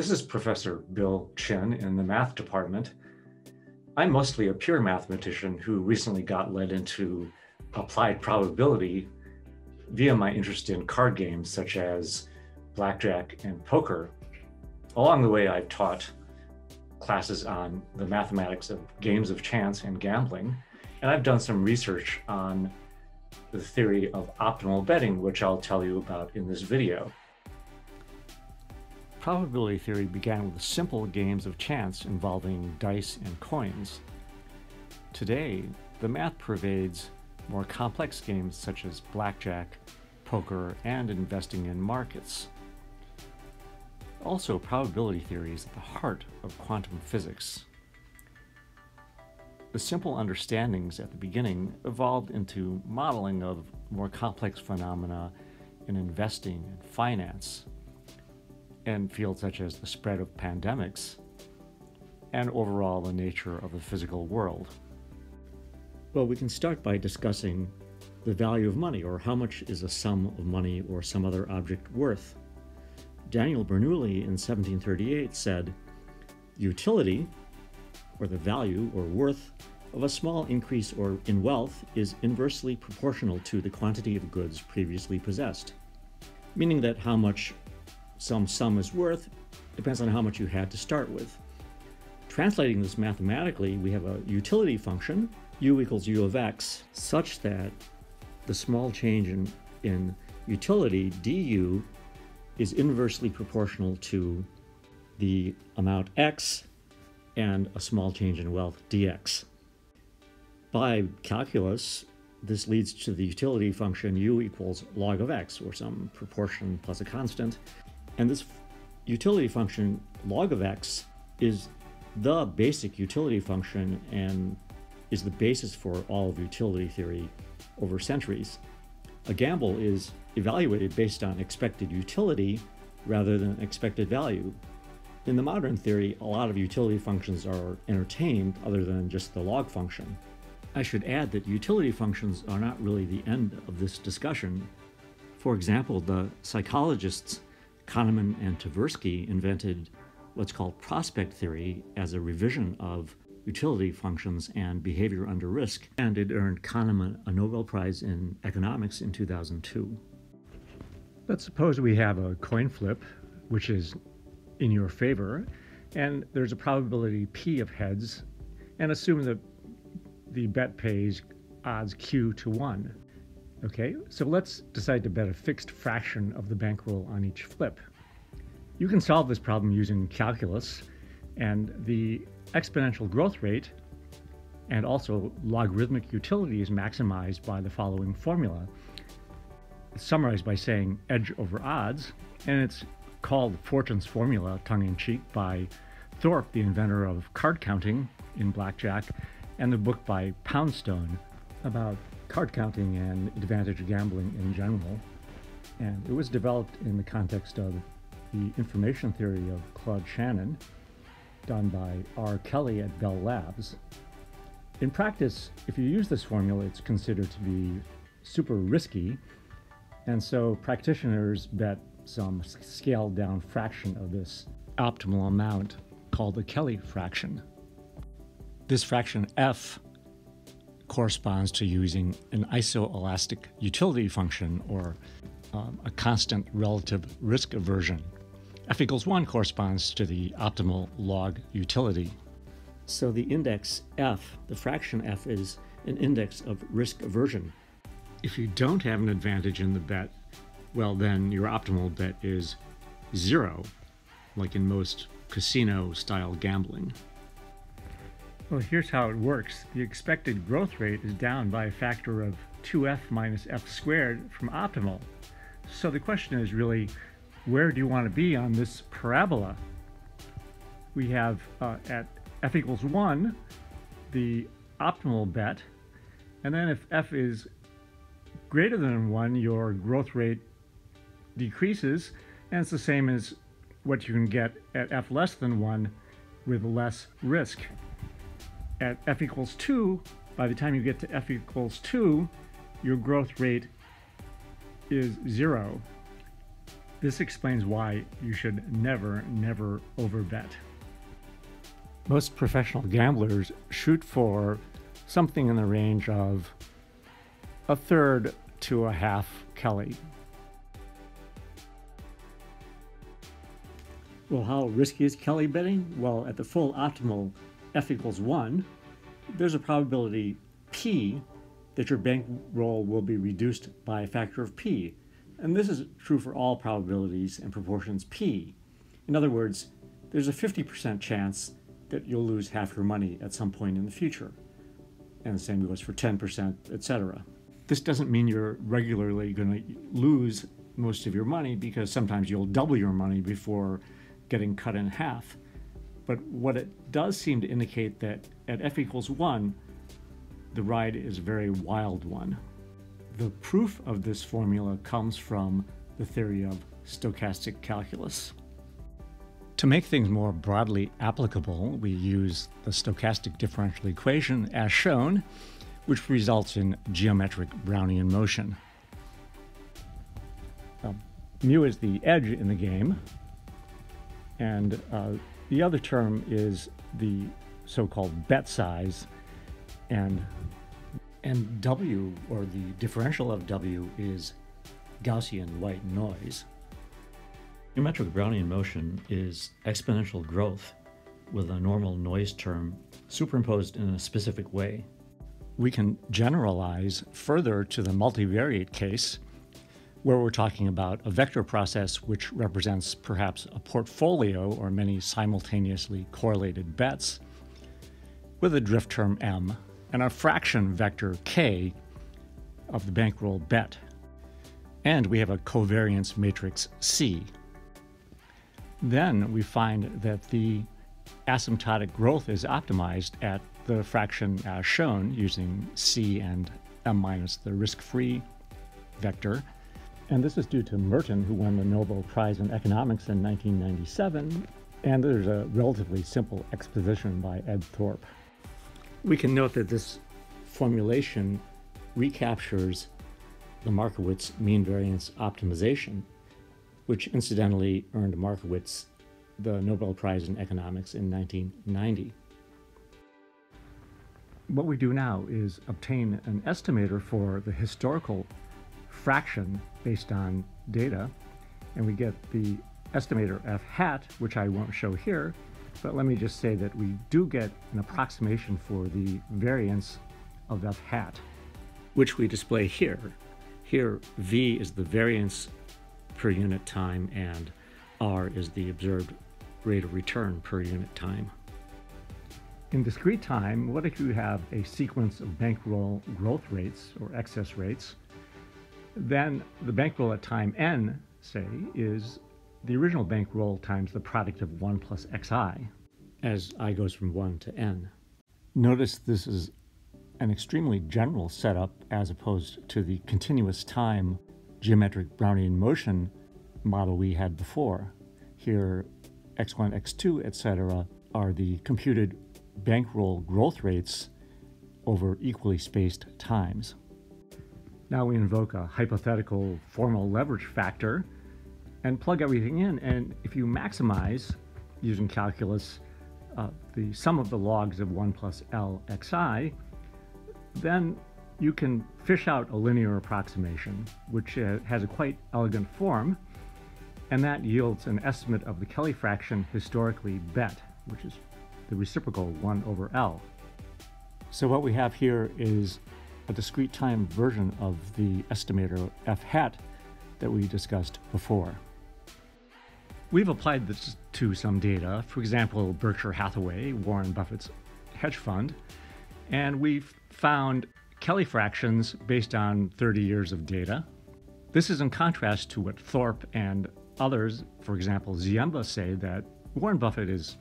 This is Professor Bill Chin in the math department. I'm mostly a pure mathematician who recently got led into applied probability via my interest in card games such as blackjack and poker. Along the way, I've taught classes on the mathematics of games of chance and gambling, and I've done some research on the theory of optimal betting, which I'll tell you about in this video. Probability theory began with simple games of chance involving dice and coins. Today, the math pervades more complex games such as blackjack, poker, and investing in markets. Also, probability theory is at the heart of quantum physics. The simple understandings at the beginning evolved into modeling of more complex phenomena in investing and finance, and fields such as the spread of pandemics, and overall the nature of the physical world. Well, we can start by discussing the value of money, or how much is a sum of money or some other object worth. Daniel Bernoulli in 1738 said, Utility, or the value or worth of a small increase or in wealth is inversely proportional to the quantity of goods previously possessed, meaning that how much some sum is worth depends on how much you had to start with. Translating this mathematically, we have a utility function, u equals u of x, such that the small change in, in utility, du, is inversely proportional to the amount x and a small change in wealth, dx. By calculus, this leads to the utility function u equals log of x, or some proportion plus a constant, and this utility function, log of x, is the basic utility function and is the basis for all of utility theory over centuries. A gamble is evaluated based on expected utility rather than expected value. In the modern theory, a lot of utility functions are entertained other than just the log function. I should add that utility functions are not really the end of this discussion. For example, the psychologists Kahneman and Tversky invented what's called prospect theory as a revision of utility functions and behavior under risk, and it earned Kahneman a Nobel Prize in economics in 2002. Let's suppose we have a coin flip, which is in your favor, and there's a probability P of heads, and assume that the bet pays odds Q to 1. Okay, so let's decide to bet a fixed fraction of the bankroll on each flip. You can solve this problem using calculus, and the exponential growth rate and also logarithmic utility is maximized by the following formula. It's summarized by saying edge over odds, and it's called Fortune's formula, tongue in cheek, by Thorp, the inventor of card counting in blackjack, and the book by Poundstone about card counting and advantage gambling in general. And it was developed in the context of the information theory of Claude Shannon, done by R. Kelly at Bell Labs. In practice, if you use this formula, it's considered to be super risky, and so practitioners bet some scaled down fraction of this optimal amount called the Kelly fraction. This fraction f corresponds to using an isoelastic utility function or um, a constant relative risk aversion. f equals 1 corresponds to the optimal log utility. So the index f, the fraction f, is an index of risk aversion. If you don't have an advantage in the bet, well, then your optimal bet is zero, like in most casino style gambling. Well, here's how it works. The expected growth rate is down by a factor of 2f minus f squared from optimal. So the question is really, where do you want to be on this parabola? We have uh, at f equals 1, the optimal bet, and then if f is greater than 1, your growth rate decreases, and it's the same as what you can get at f less than 1 with less risk at f equals 2, by the time you get to f equals 2, your growth rate is 0. This explains why you should never, never overbet. Most professional gamblers shoot for something in the range of a third to a half Kelly. Well, how risky is Kelly betting? Well, at the full optimal f equals 1, there's a probability p that your bankroll will be reduced by a factor of p. And this is true for all probabilities and proportions p. In other words, there's a 50% chance that you'll lose half your money at some point in the future. And the same goes for 10%, etc. This doesn't mean you're regularly going to lose most of your money because sometimes you'll double your money before getting cut in half. But what it does seem to indicate that at f equals 1, the ride is a very wild one. The proof of this formula comes from the theory of stochastic calculus. To make things more broadly applicable, we use the stochastic differential equation as shown, which results in geometric Brownian motion. Now, mu is the edge in the game, and uh, the other term is the so-called bet size, and and W, or the differential of W, is Gaussian white noise. Geometric Brownian motion is exponential growth with a normal noise term superimposed in a specific way. We can generalize further to the multivariate case, where we're talking about a vector process which represents perhaps a portfolio or many simultaneously correlated bets with a drift term m and a fraction vector k of the bankroll bet. And we have a covariance matrix C. Then we find that the asymptotic growth is optimized at the fraction as shown using C and M minus the risk-free vector. And this is due to Merton, who won the Nobel Prize in Economics in 1997. And there's a relatively simple exposition by Ed Thorp. We can note that this formulation recaptures the Markowitz mean variance optimization, which incidentally earned Markowitz the Nobel Prize in Economics in 1990. What we do now is obtain an estimator for the historical fraction based on data, and we get the estimator f hat, which I won't show here, but let me just say that we do get an approximation for the variance of f hat, which we display here. Here, v is the variance per unit time and r is the observed rate of return per unit time. In discrete time, what if you have a sequence of bankroll growth rates or excess rates? Then the bankroll at time n, say, is the original bankroll times the product of 1 plus xi, as i goes from 1 to n. Notice this is an extremely general setup as opposed to the continuous time geometric Brownian motion model we had before. Here, x1, x2, etc. are the computed bankroll growth rates over equally spaced times. Now we invoke a hypothetical formal leverage factor and plug everything in. And if you maximize using calculus uh, the sum of the logs of 1 plus L xi, then you can fish out a linear approximation, which uh, has a quite elegant form, and that yields an estimate of the Kelly fraction historically bet, which is the reciprocal 1 over L. So what we have here is a discrete time version of the estimator f hat that we discussed before. We've applied this to some data, for example, Berkshire Hathaway, Warren Buffett's hedge fund, and we've found Kelly fractions based on 30 years of data. This is in contrast to what Thorp and others, for example, Ziemba, say that Warren Buffett is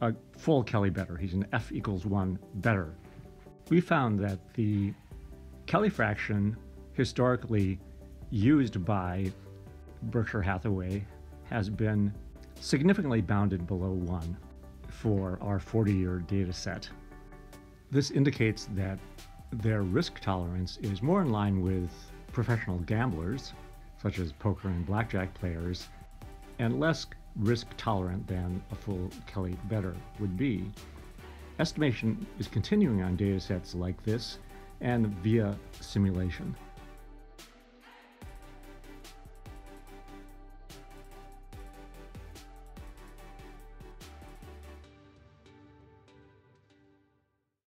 a full Kelly better. He's an F equals 1 better. We found that the Kelly fraction historically used by Berkshire Hathaway has been significantly bounded below 1 for our 40 year data set. This indicates that their risk tolerance is more in line with professional gamblers, such as poker and blackjack players, and less risk tolerant than a full Kelly better would be. Estimation is continuing on datasets like this and via simulation.